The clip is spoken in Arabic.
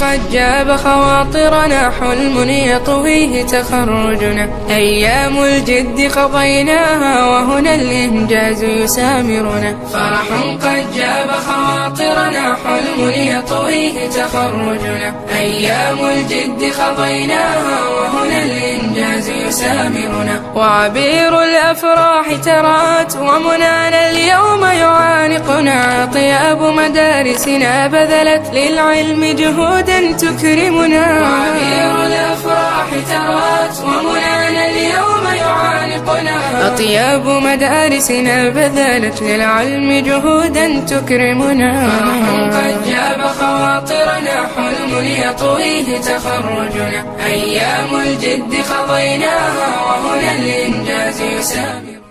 قد جاب خواطرنا حلم يطويه تخرجنا. أيام الجد قضيناها وهنا الإنجاز يسامرنا. فرح قد جاب خواطرنا حلم يطويه تخرجنا. أيام الجد قضيناها وهنا الإنجاز يسامرنا. وعبير الأفراح ترات ومنانا اليوم يعانقنا طياب مدارسنا بذلت للعلم جهودا تكرمنا. وعبير الأفراح ترات ومنانا اليوم يعانقنا. أطياب مدارسنا بذلت للعلم جهودا تكرمنا. فرح قد جاب خواطرنا حلم يطويه تخرجنا. أيام الجد قضيناها وهنا الإنجاز يسامر.